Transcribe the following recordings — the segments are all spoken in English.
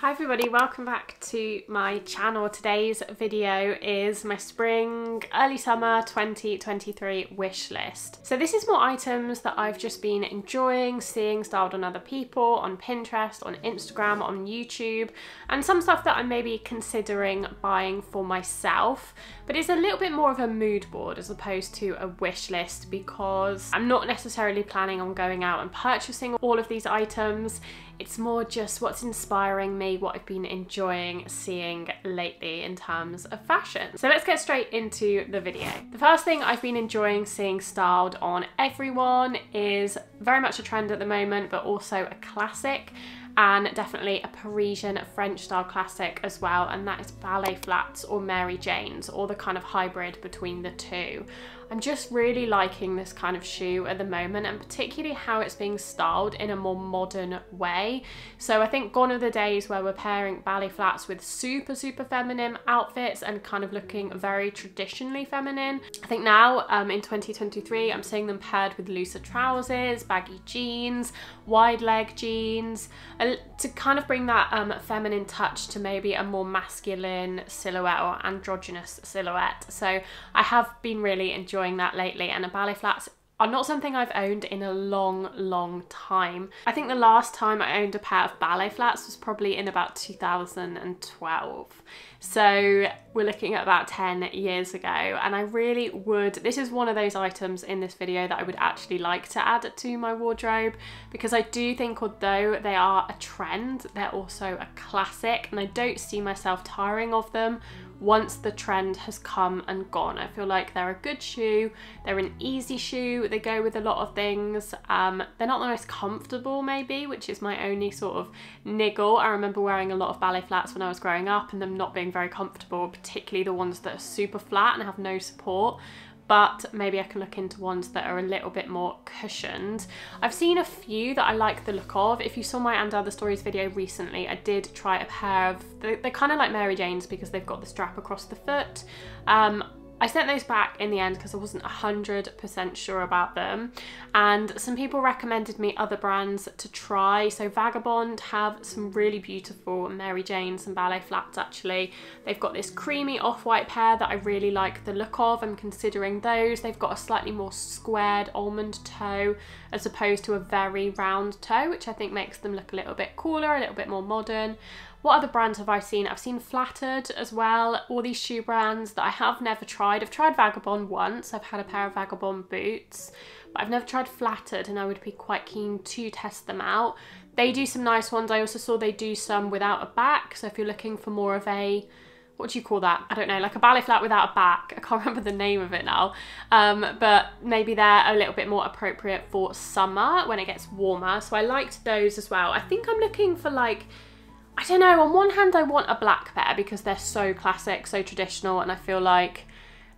Hi everybody, welcome back to my channel. Today's video is my spring, early summer 2023 wish list. So this is more items that I've just been enjoying, seeing styled on other people, on Pinterest, on Instagram, on YouTube, and some stuff that I'm maybe considering buying for myself. But it's a little bit more of a mood board as opposed to a wish list because I'm not necessarily planning on going out and purchasing all of these items. It's more just what's inspiring me, what I've been enjoying seeing lately in terms of fashion. So let's get straight into the video. The first thing I've been enjoying seeing styled on everyone is very much a trend at the moment, but also a classic and definitely a Parisian French style classic as well, and that is ballet flats or Mary Janes, or the kind of hybrid between the two. I'm just really liking this kind of shoe at the moment and particularly how it's being styled in a more modern way. So I think gone are the days where we're pairing ballet flats with super, super feminine outfits and kind of looking very traditionally feminine. I think now um, in 2023, I'm seeing them paired with looser trousers, baggy jeans, wide leg jeans, to kind of bring that um, feminine touch to maybe a more masculine silhouette or androgynous silhouette. So I have been really enjoying enjoying that lately and the ballet flats are not something I've owned in a long, long time. I think the last time I owned a pair of ballet flats was probably in about 2012. So we're looking at about 10 years ago and I really would, this is one of those items in this video that I would actually like to add to my wardrobe because I do think although they are a trend, they're also a classic and I don't see myself tiring of them once the trend has come and gone. I feel like they're a good shoe, they're an easy shoe, they go with a lot of things. Um, they're not the most comfortable maybe, which is my only sort of niggle. I remember wearing a lot of ballet flats when I was growing up and them not being very comfortable, particularly the ones that are super flat and have no support but maybe I can look into ones that are a little bit more cushioned. I've seen a few that I like the look of. If you saw my And Other Stories video recently, I did try a pair of, they're, kind of like Mary Jane's because they've got the strap across the foot. Um, I sent those back in the end because I wasn't 100% sure about them. And some people recommended me other brands to try. So Vagabond have some really beautiful Mary Janes and ballet flats actually. They've got this creamy off-white pair that I really like the look of. I'm considering those. They've got a slightly more squared almond toe as opposed to a very round toe, which I think makes them look a little bit cooler, a little bit more modern. What other brands have I seen? I've seen Flattered as well, all these shoe brands that I have never tried. I've tried Vagabond once, I've had a pair of Vagabond boots, but I've never tried Flattered and I would be quite keen to test them out. They do some nice ones. I also saw they do some without a back, so if you're looking for more of a what do you call that? I don't know, like a ballet flat without a back. I can't remember the name of it now. Um, but maybe they're a little bit more appropriate for summer when it gets warmer. So I liked those as well. I think I'm looking for like I don't know, on one hand I want a black pair because they're so classic, so traditional and I feel like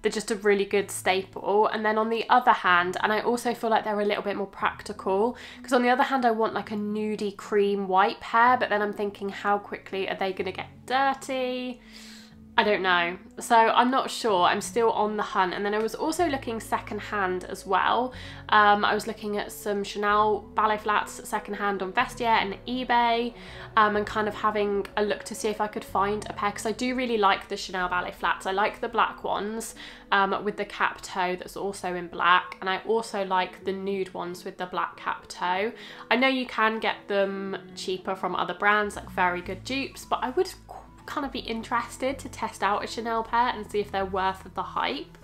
they're just a really good staple. And then on the other hand, and I also feel like they're a little bit more practical because on the other hand I want like a nudie cream white pair but then I'm thinking how quickly are they going to get dirty? I don't know. So I'm not sure. I'm still on the hunt. And then I was also looking secondhand as well. Um, I was looking at some Chanel ballet flats secondhand on Vestiaire and eBay um, and kind of having a look to see if I could find a pair because I do really like the Chanel ballet flats. I like the black ones um, with the cap toe that's also in black and I also like the nude ones with the black cap toe. I know you can get them cheaper from other brands like very good dupes but I would kind of be interested to test out a Chanel pair and see if they're worth the hype.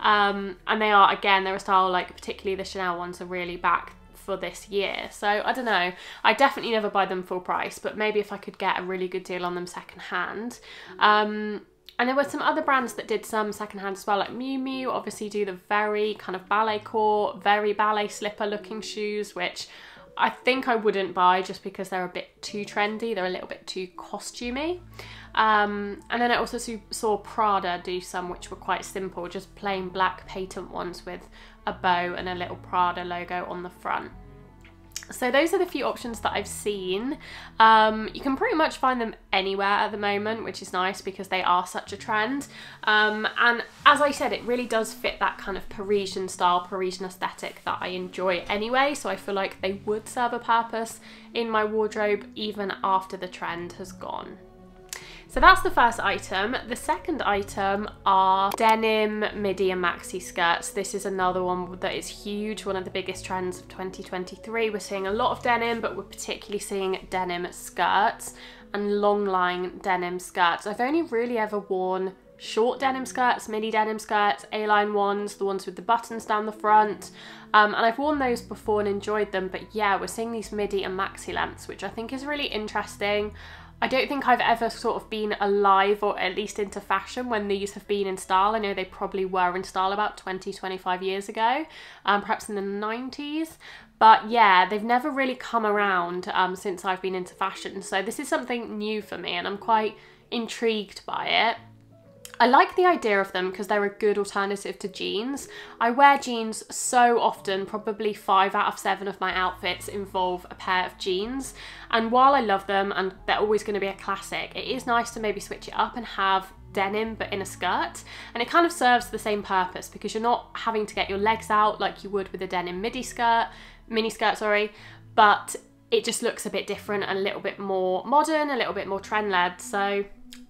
Um, and they are, again, they're a style like particularly the Chanel ones are really back for this year. So I don't know. I definitely never buy them full price, but maybe if I could get a really good deal on them second hand. Um, and there were some other brands that did some secondhand as well, like Miu Miu obviously do the very kind of ballet core, very ballet slipper looking shoes, which I think I wouldn't buy just because they're a bit too trendy. They're a little bit too costumey. Um, and then I also saw Prada do some which were quite simple, just plain black patent ones with a bow and a little Prada logo on the front. So those are the few options that I've seen. Um, you can pretty much find them anywhere at the moment, which is nice because they are such a trend. Um, and as I said, it really does fit that kind of Parisian style, Parisian aesthetic that I enjoy anyway. So I feel like they would serve a purpose in my wardrobe even after the trend has gone. So that's the first item. The second item are denim midi and maxi skirts. This is another one that is huge, one of the biggest trends of 2023. We're seeing a lot of denim, but we're particularly seeing denim skirts and long line denim skirts. I've only really ever worn short denim skirts, midi denim skirts, A-line ones, the ones with the buttons down the front. Um, and I've worn those before and enjoyed them, but yeah, we're seeing these midi and maxi lengths, which I think is really interesting. I don't think I've ever sort of been alive or at least into fashion when these have been in style. I know they probably were in style about 20, 25 years ago, um, perhaps in the 90s. But yeah, they've never really come around um, since I've been into fashion. So this is something new for me and I'm quite intrigued by it. I like the idea of them because they're a good alternative to jeans. I wear jeans so often, probably five out of seven of my outfits involve a pair of jeans. And while I love them and they're always going to be a classic, it is nice to maybe switch it up and have denim but in a skirt and it kind of serves the same purpose because you're not having to get your legs out like you would with a denim midi skirt mini skirt sorry but it just looks a bit different and a little bit more modern a little bit more trend led so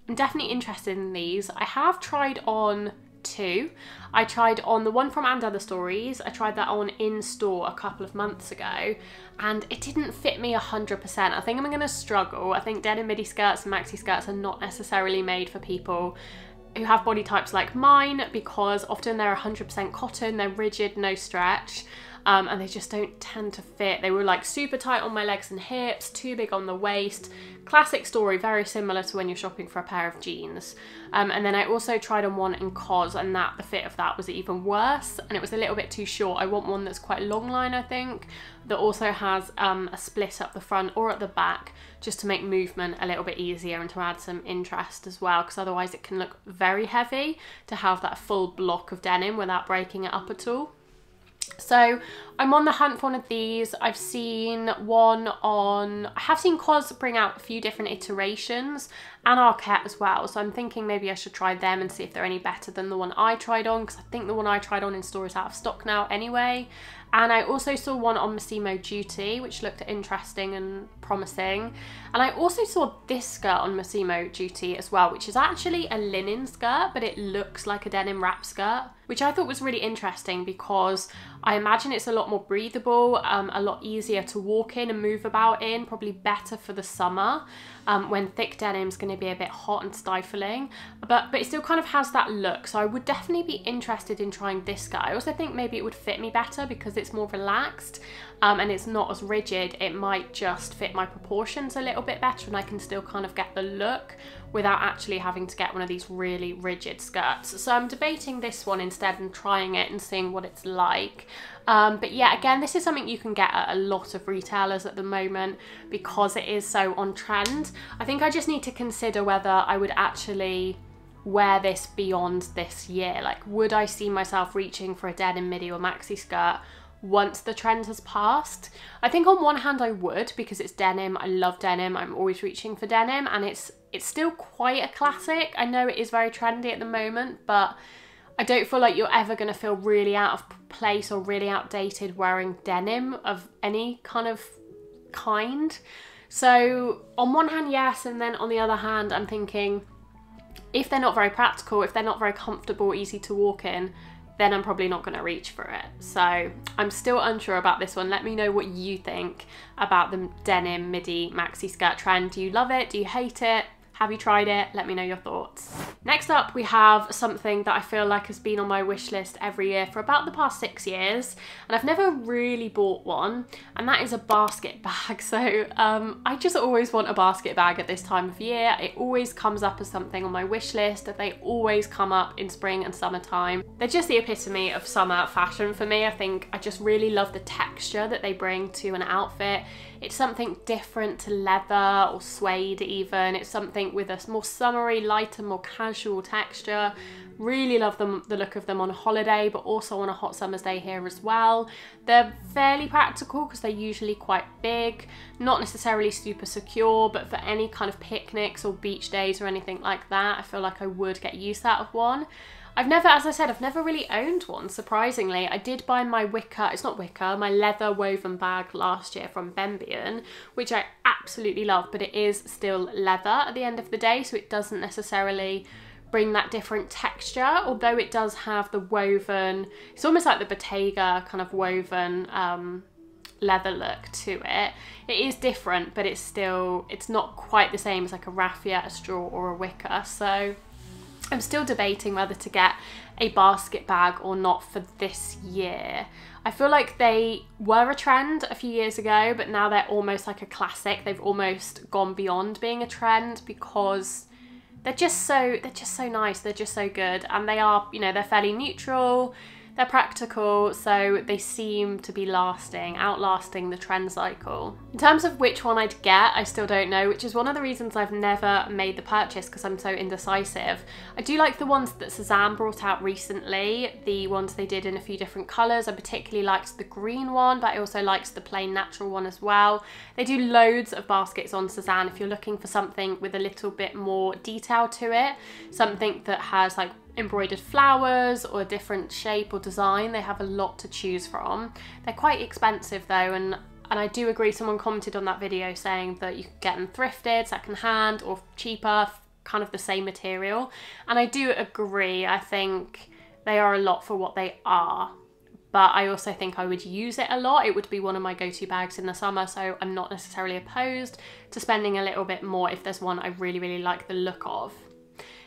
I'm definitely interested in these. I have tried on two. I tried on the one from And Other Stories. I tried that on in store a couple of months ago and it didn't fit me 100%. I think I'm going to struggle. I think denim midi skirts and maxi skirts are not necessarily made for people who have body types like mine because often they're 100% cotton, they're rigid, no stretch um, and they just don't tend to fit. They were like super tight on my legs and hips, too big on the waist. Classic story, very similar to when you're shopping for a pair of jeans. Um, and then I also tried on one in COS and that the fit of that was even worse and it was a little bit too short. I want one that's quite long line, I think, that also has um, a split up the front or at the back just to make movement a little bit easier and to add some interest as well because otherwise it can look very heavy to have that full block of denim without breaking it up at all. So I'm on the hunt for one of these. I've seen one on, I have seen COS bring out a few different iterations and Arket as well. So I'm thinking maybe I should try them and see if they're any better than the one I tried on because I think the one I tried on in store is out of stock now anyway. And I also saw one on Massimo Dutti, which looked interesting and promising. And I also saw this skirt on Massimo Dutti as well, which is actually a linen skirt, but it looks like a denim wrap skirt, which I thought was really interesting because I imagine it's a lot more breathable, um, a lot easier to walk in and move about in, probably better for the summer um, when thick denim is going to be a bit hot and stifling, but, but it still kind of has that look. So I would definitely be interested in trying this guy. I also think maybe it would fit me better because it's more relaxed um, and it's not as rigid. It might just fit my proportions a little bit better and I can still kind of get the look without actually having to get one of these really rigid skirts. So I'm debating this one instead and trying it and seeing what it's like. Um, but yeah, again, this is something you can get at a lot of retailers at the moment because it is so on trend. I think I just need to consider whether I would actually wear this beyond this year. Like, would I see myself reaching for a denim midi or maxi skirt once the trend has passed? I think on one hand I would because it's denim. I love denim. I'm always reaching for denim and it's it's still quite a classic. I know it is very trendy at the moment, but I don't feel like you're ever going to feel really out of place or really outdated wearing denim of any kind of kind. So, on one hand, yes, and then on the other hand, I'm thinking if they're not very practical, if they're not very comfortable, easy to walk in, then I'm probably not going to reach for it. So I'm still unsure about this one. Let me know what you think about the denim midi maxi skirt trend. Do you love it? Do you hate it? Have you tried it? Let me know your thoughts. Next up, we have something that I feel like has been on my wish list every year for about the past six years, and I've never really bought one, and that is a basket bag. So um, I just always want a basket bag at this time of year. It always comes up as something on my wish list, they always come up in spring and summertime. They're just the epitome of summer fashion for me. I think I just really love the texture that they bring to an outfit. It's something different to leather or suede even. It's something with a more summery, lighter, more casual texture. Really love them, the look of them on holiday, but also on a hot summer's day here as well. They're fairly practical because they're usually quite big, not necessarily super secure, but for any kind of picnics or beach days or anything like that, I feel like I would get use out of one. I've never, as I said, I've never really owned one, surprisingly. I did buy my wicker, it's not wicker, my leather woven bag last year from Bembien, which I absolutely love, but it is still leather at the end of the day, so it doesn't necessarily bring that different texture, although it does have the woven, it's almost like the Bottega kind of woven um, leather look to it. It is different, but it's still, it's not quite the same as like a raffia, a straw or a wicker. So I'm still debating whether to get a basket bag or not for this year. I feel like they were a trend a few years ago, but now they're almost like a classic. They've almost gone beyond being a trend because they're just so they're just so nice. They're just so good, and they are you know they're fairly neutral. They're practical, so they seem to be lasting, outlasting the trend cycle. In terms of which one I'd get, I still don't know, which is one of the reasons I've never made the purchase because I'm so indecisive. I do like the ones that Sézane brought out recently, the ones they did in a few different colours. I particularly liked the green one, but I also liked the plain natural one as well. They do loads of baskets on Sézane if you're looking for something with a little bit more detail to it, something that has like embroidered flowers or a different shape or design. They have a lot to choose from. They're quite expensive though and and I do agree someone commented on that video saying that you can get them thrifted, secondhand or cheaper, kind of the same material. And I do agree. I think they are a lot for what they are. But I also think I would use it a lot. It would be one of my go-to bags in the summer, so I'm not necessarily opposed to spending a little bit more if there's one I really, really like the look of.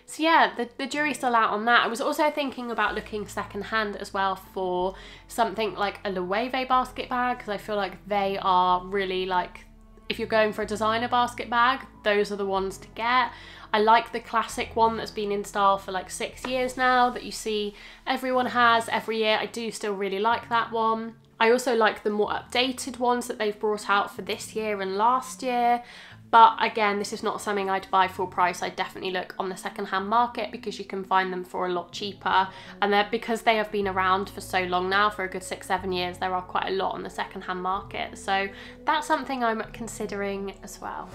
So yeah, the, the jury's still out on that. I was also thinking about looking secondhand as well for something like a Loewe basket bag because I feel like they are really like, if you're going for a designer basket bag, those are the ones to get. I like the classic one that's been in style for like six years now that you see everyone has every year. I do still really like that one. I also like the more updated ones that they've brought out for this year and last year. But again, this is not something I'd buy full price. I'd definitely look on the secondhand market because you can find them for a lot cheaper. And because they have been around for so long now, for a good six, seven years, there are quite a lot on the secondhand market. So that's something I'm considering as well.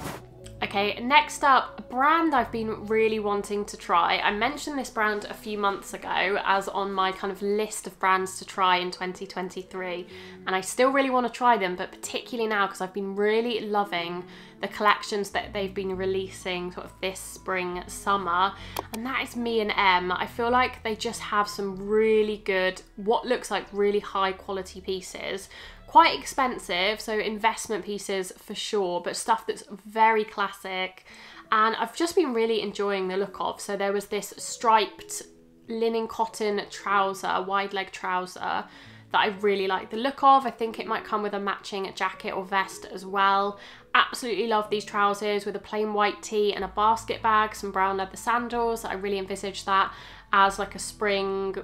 Okay, next up, a brand I've been really wanting to try. I mentioned this brand a few months ago as on my kind of list of brands to try in 2023, and I still really want to try them, but particularly now because I've been really loving the collections that they've been releasing sort of this spring, summer, and that is Me and Em. I feel like they just have some really good, what looks like really high quality pieces quite expensive, so investment pieces for sure, but stuff that's very classic. And I've just been really enjoying the look of. So there was this striped linen cotton trouser, wide leg trouser that I really like the look of. I think it might come with a matching jacket or vest as well. Absolutely love these trousers with a plain white tee and a basket bag, some brown leather sandals. I really envisage that as like a spring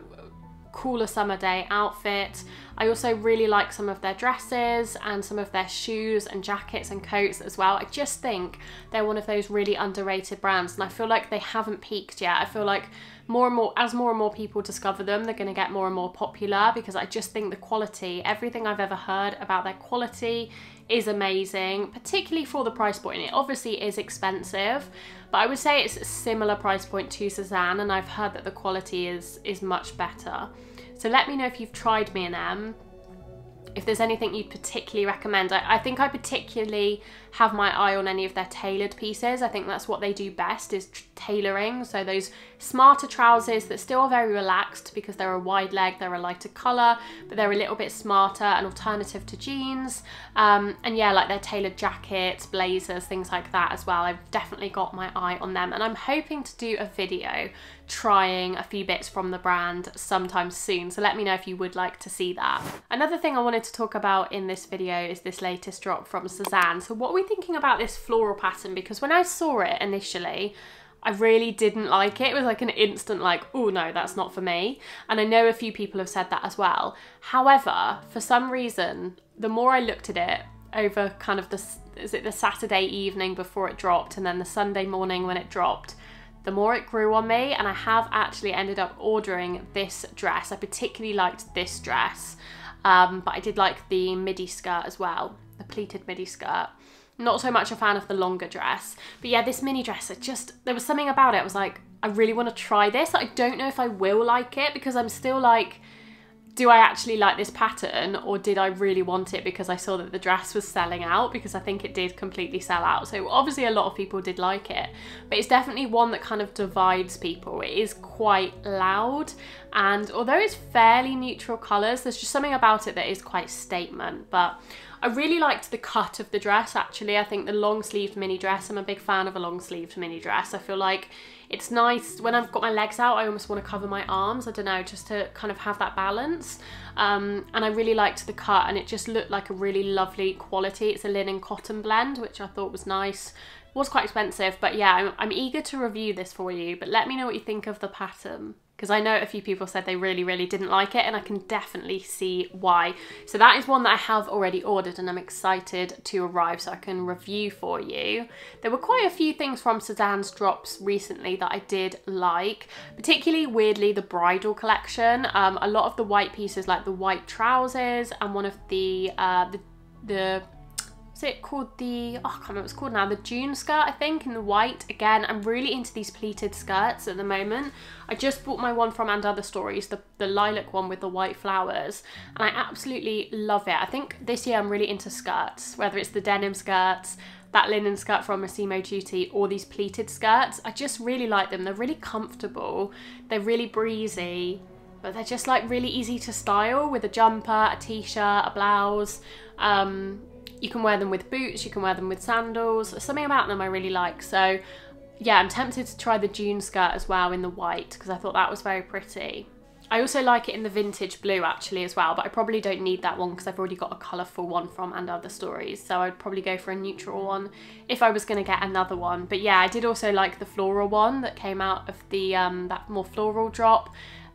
cooler summer day outfit. I also really like some of their dresses and some of their shoes and jackets and coats as well. I just think they're one of those really underrated brands and I feel like they haven't peaked yet. I feel like more and more, as more and more people discover them, they're going to get more and more popular because I just think the quality, everything I've ever heard about their quality is amazing, particularly for the price point. It obviously is expensive, but I would say it's a similar price point to Sézane, and I've heard that the quality is, is much better. So let me know if you've tried Me and Em, if there's anything you'd particularly recommend. I, I, think I particularly have my eye on any of their tailored pieces. I think that's what they do best is tailoring. So those smarter trousers that still are very relaxed because they're a wide leg, they're a lighter colour, but they're a little bit smarter, an alternative to jeans. Um, and yeah, like their tailored jackets, blazers, things like that as well. I've definitely got my eye on them and I'm hoping to do a video trying a few bits from the brand sometime soon. So let me know if you would like to see that. Another thing I wanted to talk about in this video is this latest drop from Sézane. So what are we thinking about this floral pattern? Because when I saw it initially, I really didn't like it. It was like an instant like, oh no, that's not for me. And I know a few people have said that as well. However, for some reason, the more I looked at it over kind of the is it the Saturday evening before it dropped and then the Sunday morning when it dropped, the more it grew on me and I have actually ended up ordering this dress. I particularly liked this dress, um, but I did like the midi skirt as well, the pleated midi skirt. Not so much a fan of the longer dress, but yeah, this mini dress, it just, there was something about it. I was like, I really want to try this. I don't know if I will like it because I'm still like, do I actually like this pattern or did I really want it because I saw that the dress was selling out because I think it did completely sell out. So obviously a lot of people did like it, but it's definitely one that kind of divides people. It is quite loud and although it's fairly neutral colours, there's just something about it that is quite statement. But I really liked the cut of the dress actually. I think the long sleeved mini dress, I'm a big fan of a long sleeved mini dress. I feel like it's nice when I've got my legs out, I almost want to cover my arms. I don't know, just to kind of have that balance. Um, and I really liked the cut and it just looked like a really lovely quality. It's a linen cotton blend, which I thought was nice. It was quite expensive, but yeah, I'm, I'm eager to review this for you, but let me know what you think of the pattern because I know a few people said they really, really didn't like it and I can definitely see why. So that is one that I have already ordered and I'm excited to arrive so I can review for you. There were quite a few things from Sézane's drops recently that I did like, particularly weirdly the bridal collection. Um, a lot of the white pieces like the white trousers and one of the, uh, the, the is it called the, oh, I can't remember what it's called now, the June skirt, I think, in the white. Again, I'm really into these pleated skirts at the moment. I just bought my one from And Other Stories, the, the lilac one with the white flowers, and I absolutely love it. I think this year I'm really into skirts, whether it's the denim skirts, that linen skirt from Massimo Dutti or these pleated skirts. I just really like them. They're really comfortable, they're really breezy, but they're just like really easy to style with a jumper, a t-shirt, a blouse. Um, you can wear them with boots, you can wear them with sandals. Something about them I really like. So yeah, I'm tempted to try the June skirt as well in the white because I thought that was very pretty. I also like it in the vintage blue actually as well, but I probably don't need that one because I've already got a colourful one from And Other Stories. So I'd probably go for a neutral one if I was going to get another one. But yeah, I did also like the floral one that came out of the um, that more floral drop.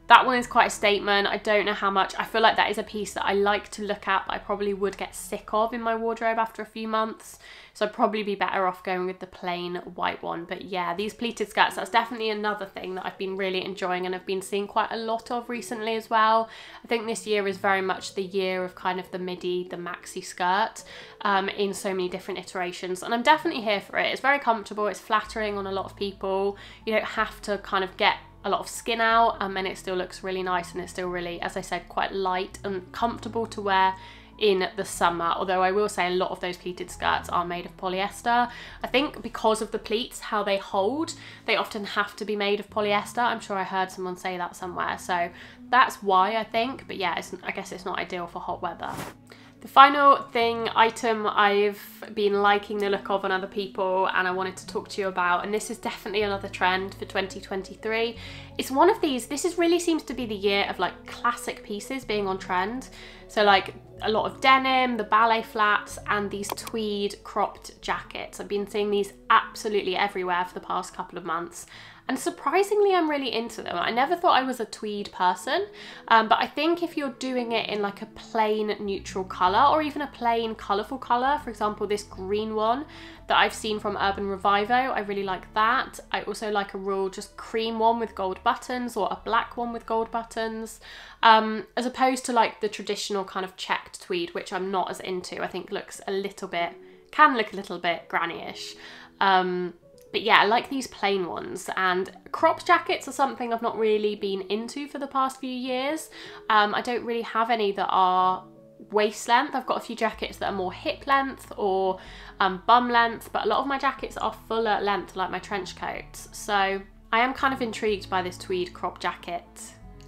That one is quite a statement. I don't know how much. I feel like that is a piece that I like to look at, but I probably would get sick of in my wardrobe after a few months. So I'd probably be better off going with the plain white one. But yeah, these pleated skirts, that's definitely another thing that I've been really enjoying and I've been seeing quite a lot of recently as well. I think this year is very much the year of kind of the midi, the maxi skirt um, in so many different iterations. And I'm definitely here for it. It's very comfortable. It's flattering on a lot of people. You don't have to kind of get a lot of skin out and it still looks really nice and it's still really, as I said, quite light and comfortable to wear in the summer. Although I will say a lot of those pleated skirts are made of polyester. I think because of the pleats how they hold they often have to be made of polyester. I'm sure I heard someone say that somewhere. So that's why I think. But yeah I guess it's not ideal for hot weather the final thing, item I've been liking the look of on other people and I wanted to talk to you about, and this is definitely another trend for 2023. It's one of these, this is really seems to be the year of like classic pieces being on trend. So like a lot of denim, the ballet flats, and these tweed cropped jackets. I've been seeing these absolutely everywhere for the past couple of months. And surprisingly, I'm really into them. I never thought I was a tweed person, um, but I think if you're doing it in like a plain neutral colour or even a plain colourful colour, for example, this green one that I've seen from Urban Revivo, I really like that. I also like a real just cream one with gold buttons or a black one with gold buttons, um, as opposed to like the traditional kind of checked tweed, which I'm not as into. I think looks a little bit, can look a little bit granny-ish. Um, but yeah, I like these plain ones. And crop jackets are something I've not really been into for the past few years. Um, I don't really have any that are waist length. I've got a few jackets that are more hip length or um, bum length, but a lot of my jackets are fuller length, like my trench coats. So I am kind of intrigued by this tweed crop jacket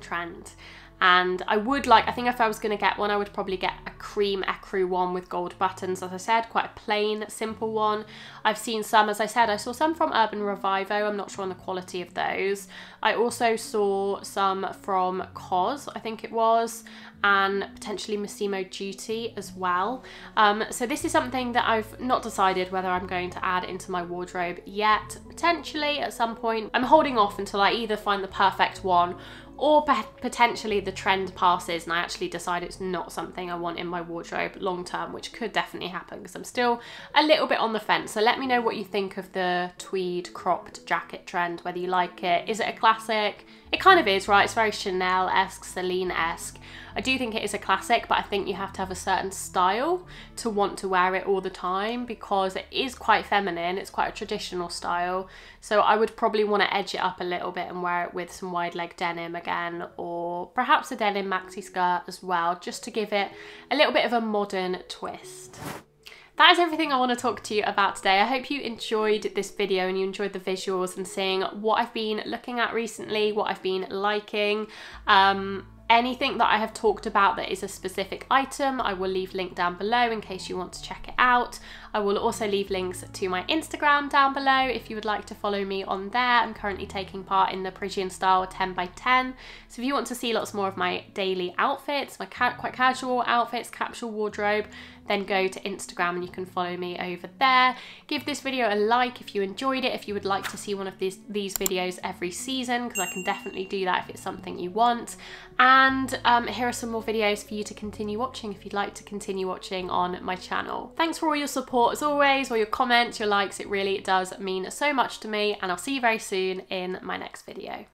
trend and I would like, I think if I was going to get one, I would probably get a cream ecru one with gold buttons, as I said, quite a plain, simple one. I've seen some, as I said, I saw some from Urban Revivo, I'm not sure on the quality of those. I also saw some from COS, I think it was, and potentially Massimo Dutti as well. Um, so this is something that I've not decided whether I'm going to add into my wardrobe yet, potentially at some point. I'm holding off until I either find the perfect one or potentially the trend passes and I actually decide it's not something I want in my wardrobe long term, which could definitely happen because I'm still a little bit on the fence. So let me know what you think of the tweed cropped jacket trend, whether you like it. Is it a classic? It kind of is, right? It's very Chanel-esque, Celine-esque. I do think it is a classic, but I think you have to have a certain style to want to wear it all the time because it is quite feminine. It's quite a traditional style. So I would probably want to edge it up a little bit and wear it with some wide leg denim again, or perhaps a denim maxi skirt as well, just to give it a little bit of a modern twist that is everything I want to talk to you about today. I hope you enjoyed this video and you enjoyed the visuals and seeing what I've been looking at recently, what I've been liking. Um, anything that I have talked about that is a specific item, I will leave link down below in case you want to check it out. I will also leave links to my Instagram down below if you would like to follow me on there. I'm currently taking part in the Parisian style 10 by 10. So if you want to see lots more of my daily outfits, my ca quite casual outfits, capsule wardrobe, then go to Instagram and you can follow me over there. Give this video a like if you enjoyed it, if you would like to see one of these, these videos every season, because I can definitely do that if it's something you want. And um, here are some more videos for you to continue watching if you'd like to continue watching on my channel. Thanks for all your support as always, or your comments, your likes, it really does mean so much to me and I'll see you very soon in my next video.